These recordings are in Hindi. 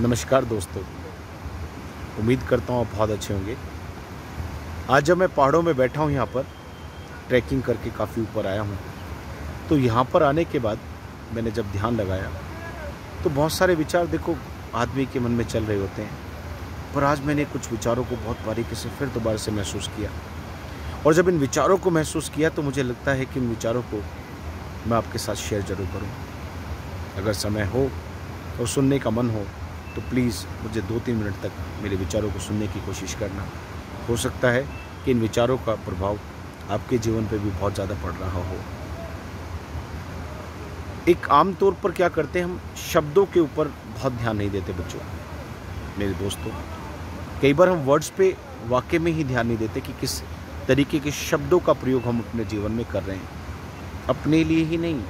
नमस्कार दोस्तों। उम्मीद करता हूँ आप बहुत अच्छे होंगे। आज जब मैं पहाड़ों में बैठा हूँ यहाँ पर, ट्रैकिंग करके काफ़ी ऊपर आया हूँ तो यहाँ पर आने के बाद मैंने जब ध्यान लगाया तो बहुत सारे विचार देखो आदमी के मन में चल रहे होते हैं। पर आज मैंने कुछ विचारों को बहुत बारीकी से फिर दोबारा से महसूस किया। और जब इन विचारों को महसूस किया तो मुझे लगता है कि इन विचारों को मैं आपके साथ शेयर ज़रूर करूँ। अगर समय हो और सुनने का मन हो तो प्लीज़ मुझे दो तीन मिनट तक मेरे विचारों को सुनने की कोशिश करना। हो सकता है कि इन विचारों का प्रभाव आपके जीवन पर भी बहुत ज़्यादा पड़ रहा हो। एक आम तौर पर क्या करते हैं हम? शब्दों के ऊपर बहुत ध्यान नहीं देते बच्चों। मेरे दोस्तों, कई बार हम वर्ड्स पे वाक्य में ही ध्यान नहीं देते कि किस तरीके के शब्दों का प्रयोग हम अपने जीवन में कर रहे हैं। अपने लिए ही नहीं,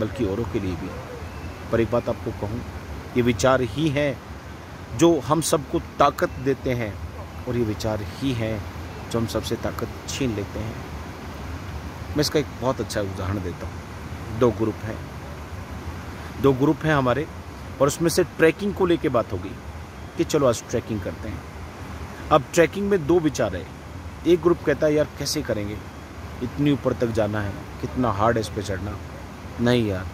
बल्कि औरों के लिए भी। पर एक बात आपको कहूँ, ये विचार ही हैं जो हम सबको ताकत देते हैं और ये विचार ही हैं जो हम सबसे ताकत छीन लेते हैं। मैं इसका एक बहुत अच्छा उदाहरण देता हूँ। दो ग्रुप हैं। दो ग्रुप हैं हमारे और उसमें से ट्रैकिंग को लेके बात होगी कि चलो आज ट्रैकिंग करते हैं। अब ट्रैकिंग में दो विचार है। एक ग्रुप कहता है, यार, कैसे करेंगे? इतनी ऊपर तक जाना है, कितना हार्ड है इस पर चढ़ना। नहीं यार,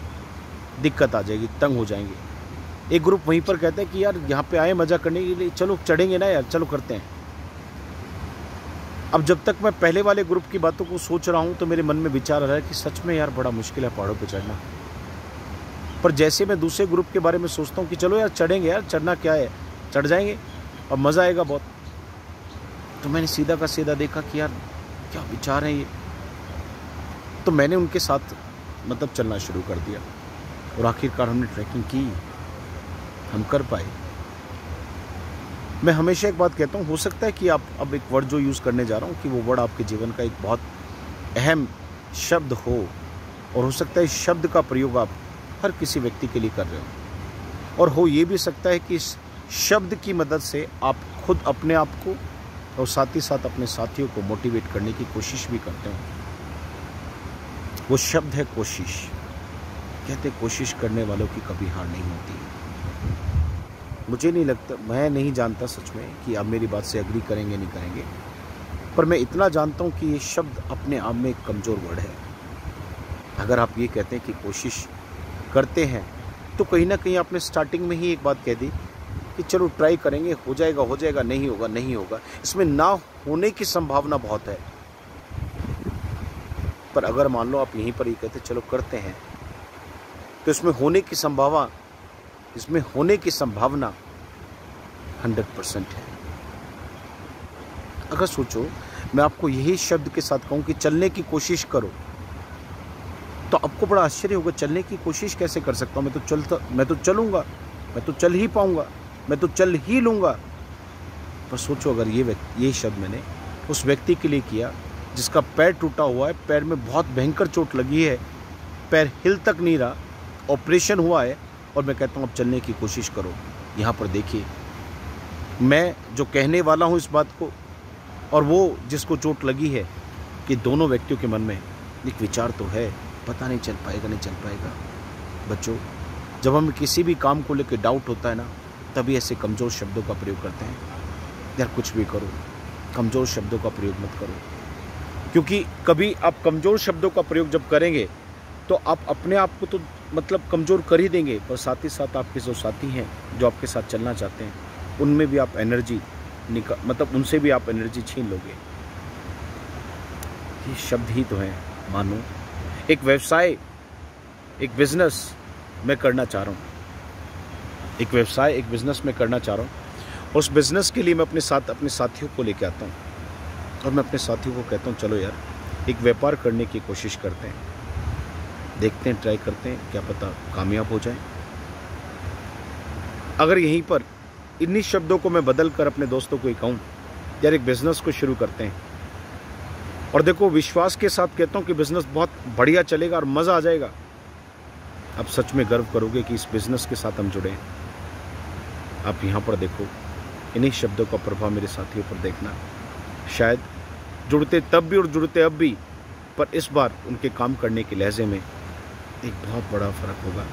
दिक्कत आ जाएगी, तंग हो जाएँगे। एक ग्रुप वहीं पर कहते हैं कि यार यहाँ पे आए, मज़ा करने के लिए, चलो चढ़ेंगे ना यार, चलो करते हैं। अब जब तक मैं पहले वाले ग्रुप की बातों को सोच रहा हूँ तो मेरे मन में विचार आ रहा है कि सच में यार बड़ा मुश्किल है पहाड़ों पर चढ़ना। पर जैसे मैं दूसरे ग्रुप के बारे में सोचता हूँ कि चलो यार चढ़ेंगे यार, चढ़ना क्या है? चढ़ जाएँगे और मज़ा आएगा बहुत। तो मैंने सीधा का सीधा देखा कि यार क्या विचार है ये। तो मैंने उनके साथ मतलब चलना शुरू कर दिया। और आखिरकार हमने ट्रैकिंग की। हम कर पाए। मैं हमेशा एक बात कहता हूँ, हो सकता है कि आप अब एक वर्ड जो यूज़ करने जा रहा हूँ कि वो वर्ड आपके जीवन का एक बहुत अहम शब्द हो और हो सकता है इस शब्द का प्रयोग आप हर किसी व्यक्ति के लिए कर रहे हो। और हो ये भी सकता है कि इस शब्द की मदद से आप खुद अपने आप को और साथ ही साथ अपने साथियों को मोटिवेट करने की कोशिश भी करते हो। वो शब्द है कोशिश। कहते कोशिश करने वालों की कभी हार नहीं होती। मुझे नहीं लगता, मैं नहीं जानता सच में कि आप मेरी बात से अग्री करेंगे, नहीं करेंगे। पर मैं इतना जानता हूँ कि ये शब्द अपने आप में एक कमज़ोर वर्ड है। अगर आप ये कहते हैं कि कोशिश करते हैं तो कहीं ना कहीं आपने स्टार्टिंग में ही एक बात कह दी कि चलो ट्राई करेंगे, हो जाएगा हो जाएगा, नहीं होगा नहीं होगा। इसमें ना होने की संभावना बहुत है। पर अगर मान लो आप यहीं पर ही कहते चलो करते हैं तो इसमें होने की संभावना इसमें होने की संभावना हंड्रेड परसेंट है। अगर सोचो, मैं आपको यही शब्द के साथ कहूँ कि चलने की कोशिश करो। तो आपको बड़ा आश्चर्य होगा, चलने की कोशिश कैसे कर सकता हूँ? मैं तो चलता मैं तो चलूँगा, मैं तो चल ही पाऊँगा, मैं तो चल ही लूँगा। पर सोचो, अगर ये ये शब्द मैंने उस व्यक्ति के लिए किया, जिसका पैर टूटा हुआ है, पैर में बहुत भयंकर चोट लगी है, पैर हिल तक नहीं रहा, ऑपरेशन हुआ है और मैं कहता हूँ, अब चलने की कोशिश करो, यहाँ पर देखिए। मैं जो कहने वाला हूँ इस बात को, और वो जिसको चोट लगी है, कि दोनों व्यक्तियों के मन में एक विचार तो है, पता नहीं चल पाएगा, नहीं चल पाएगा। बच्चों, जब हम किसी भी काम को लेकर डाउट होता है ना, तभी ऐसे कमज़ोर शब्दों का प्रयोग करते हैं। यार, कुछ भी करो, कमज़ोर शब्दों का प्रयोग मत करो। क्योंकि कभी आप कमज़ोर शब्दों का प्रयोग जब करेंगे तो आप अपने आप को तो मतलब कमज़ोर कर ही देंगे पर साथ ही साथ आपके जो साथी हैं, जो आपके साथ चलना चाहते हैं, उनमें भी आप एनर्जी निका मतलब उनसे भी आप एनर्जी छीन लोगे। ये शब्द ही तो हैं, मानो। एक व्यवसाय, एक बिज़नेस मैं करना चाह रहा हूँ। एक व्यवसाय, एक बिज़नेस में करना चाह रहा हूँ। उस बिज़नेस के लिए मैं अपने साथ, अपने साथियों को लेकर आता हूँ। और मैं अपने साथियों को कहता हूँ, चलो यार, एक व्यापार करने की कोशिश करते हैं। देखते हैं ट्राई करते हैं, क्या पता कामयाब हो जाए। अगर यहीं पर इन्हीं शब्दों को मैं बदल कर अपने दोस्तों को ही कहूँ यार एक बिज़नेस को शुरू करते हैं। और देखो, विश्वास के साथ कहता हूँ कि बिज़नेस बहुत बढ़िया चलेगा और मज़ा आ जाएगा। आप सच में गर्व करोगे कि इस बिज़नेस के साथ हम जुड़े हैं। आप यहाँ पर देखो, इन्हीं शब्दों का प्रभाव मेरे साथियों पर देखना। शायद जुड़ते तब भी और जुड़ते अब भी, पर इस बार उनके काम करने के लहजे में एक बहुत बड़ा फ़र्क होगा।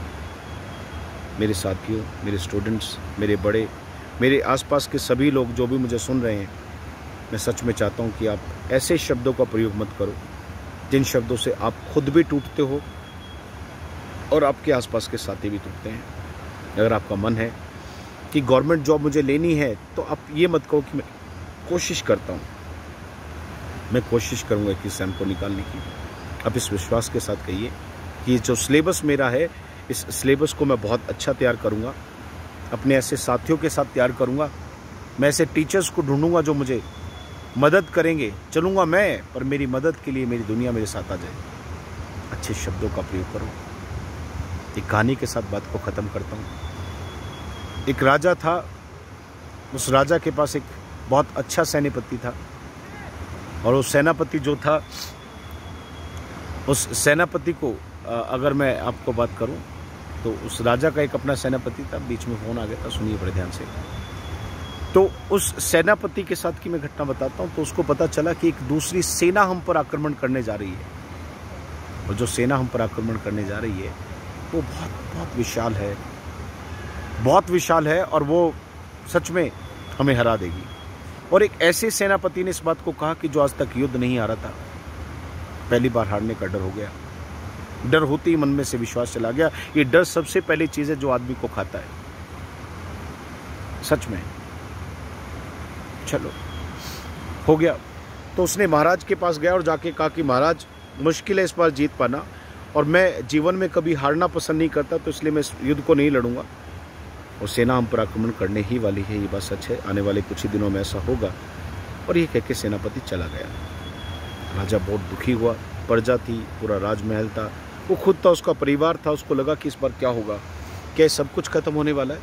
मेरे साथियों, मेरे स्टूडेंट्स मेरे बड़े, मेरे आसपास के सभी लोग जो भी मुझे सुन रहे हैं, मैं सच में चाहता हूँ कि आप ऐसे शब्दों का प्रयोग मत करो, जिन शब्दों से आप खुद भी टूटते हो और आपके आसपास के साथी भी टूटते हैं। अगर आपका मन है कि गवर्नमेंट जॉब मुझे लेनी है तो आप ये मत कहो कि मैं कोशिश करता हूँ। मैं कोशिश करूँगा कि एग्ज़ाम को निकालने की। आप इस विश्वास के साथ कहिए कि जो सिलेबस मेरा है, इस सिलेबस को मैं बहुत अच्छा तैयार करूँगा। अपने ऐसे साथियों के साथ तैयार करूँगा। मैं ऐसे टीचर्स को ढूंढूँगा जो मुझे मदद करेंगे। चलूँगा मैं, पर मेरी मदद के लिए मेरी दुनिया मेरे साथ आ जाए। अच्छे शब्दों का प्रयोग करूँ। एक कहानी के साथ बात को ख़त्म करता हूँ। एक राजा था। उस राजा के पास एक बहुत अच्छा सेनापति था। और वो सेनापति जो था, उस सेनापति को अगर मैं आपको बात करूँ तो उस राजा का एक अपना सेनापति था, बीच में फ़ोन आ गया था, सुनिए बड़े ध्यान से। तो उस सेनापति के साथ की मैं घटना बताता हूँ तो उसको पता चला कि एक दूसरी सेना हम पर आक्रमण करने जा रही है। और जो सेना हम पर आक्रमण करने जा रही है, वो बहुत बहुत विशाल है। बहुत विशाल है और वो सच में हमें हरा देगी। और एक ऐसे सेनापति ने इस बात को कहा कि जो आज तक युद्ध नहीं आ रहा था, पहली बार हारने का डर हो गया। डर होते ही मन में से विश्वास चला गया। ये डर सबसे पहली चीज़ है जो आदमी को खाता है। सच में। चलो। हो गया। तो उसने महाराज के पास गया और जाके कहा कि महाराज, मुश्किल है इस बार जीत पाना और मैं जीवन में कभी हारना पसंद नहीं करता तो इसलिए मैं युद्ध को नहीं लड़ूँगा। और सेना हम पर आक्रमण करने ही वाली है, ये बात सच है। आने वाले कुछ ही दिनों में ऐसा होगा। और ये कह के सेनापति चला गया। राजा बहुत दुखी हुआ, प्रजा थी, पूरा राजमहल था। वो खुद था, उसका परिवार था, उसको लगा कि इस बार क्या होगा। क्या सब कुछ खत्म होने वाला है?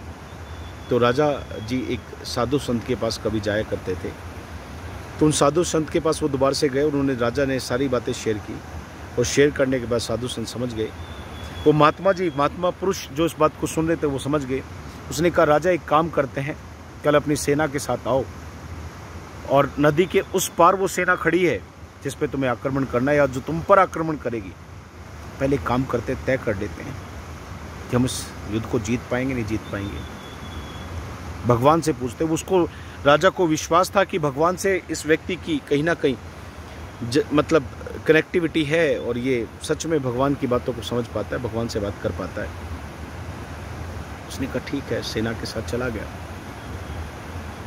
तो राजा जी एक साधु संत के पास कभी जाया करते थे। तो उन साधु संत के पास वो दोबारा से गए उन्होंने राजा ने सारी बातें शेयर की और शेयर करने के बाद साधु संत समझ गए। वो महात्मा जी, महात्मा पुरुष जो इस बात को सुन रहे थे, वो समझ गए। उसने कहा, राजा, एक काम करते हैं। कल अपनी सेना के साथ आओ और नदी के उस पार वो सेना खड़ी है, जिस पे तुम्हें आक्रमण करना है या जो तुम पर आक्रमण करेगी। पहले काम करते तय कर लेते हैं कि हम इस युद्ध को जीत पाएँगे नहीं जीत पाएँगे। भगवान से पूछते उसको राजा को विश्वास था कि भगवान से इस व्यक्ति की कहीं ना कहीं ज, मतलब कनेक्टिविटी है और ये सच में भगवान की बातों को समझ पाता है भगवान से बात कर पाता है। उसने कहा ठीक है सेना के साथ चला गया।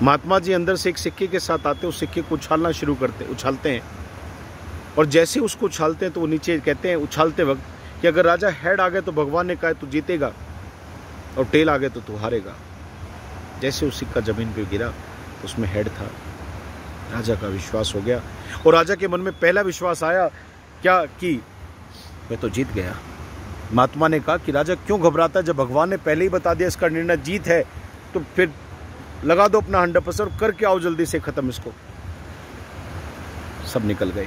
महात्मा जी अंदर से एक सिक्के के साथ आते उस सिक्के को उछालना शुरू करते उछालते हैं। और जैसे उसको उछालते हैं तो वो नीचे कहते हैं, उछालते वक्त कि अगर राजा हेड आ गए तो भगवान ने कहा तो जीतेगा और टेल आ गए तो तू हारेगा। जैसे उस सिक्का ज़मीन पे गिरा तो उसमें हेड था। राजा का विश्वास हो गया और राजा के मन में पहला विश्वास आया, क्या कि मैं तो जीत गया। महात्मा ने कहा कि राजा क्यों घबराता जब भगवान ने पहले ही बता दिया इसका निर्णय जीत है तो फिर लगा दो अपना हंड्रेड परसेंट करके आओ जल्दी से खत्म इसको। सब निकल गए।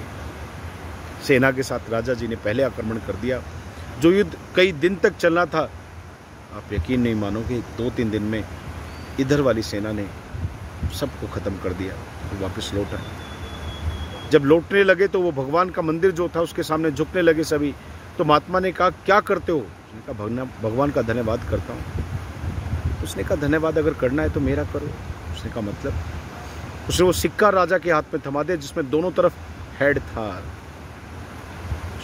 सेना के साथ राजा जी ने पहले आक्रमण कर दिया। जो युद्ध कई दिन तक चलना था, आप यकीन नहीं मानोगे दो तीन दिन में इधर वाली सेना ने सबको ख़त्म कर दिया और वापस लौट आए। जब लौटने लगे तो वो भगवान का मंदिर जो था, उसके सामने झुकने लगे सभी। तो महात्मा ने कहा, क्या करते हो? उसने कहा भगवान का धन्यवाद करता हूँ। उसने कहा, धन्यवाद अगर करना है तो मेरा करो। उसने कहा मतलब? उसने वो सिक्का राजा के हाथ में थमा दिया, जिसमें दोनों तरफ़ हेड था।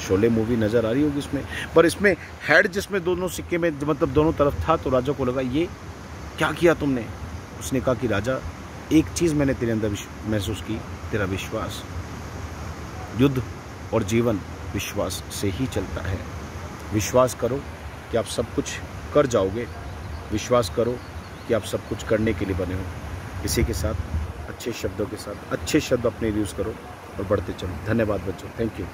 शोले मूवी नज़र आ रही होगी इसमें। पर इसमें हेड जिसमें दोनों सिक्के में मतलब दोनों तरफ़ था तो राजा को लगा, ये क्या किया तुमने? उसने कहा कि, राजा, एक चीज़ मैंने तेरे अंदर महसूस की, तेरा विश्वास। युद्ध और जीवन विश्वास से ही चलता है। विश्वास करो कि आप सब कुछ कर जाओगे। विश्वास करो कि आप सब कुछ करने के लिए बने हो। इसी के साथ, अच्छे शब्दों के साथ, अच्छे शब्द अपने यूज़ करो और बढ़ते चलो। धन्यवाद बच्चों। Thank you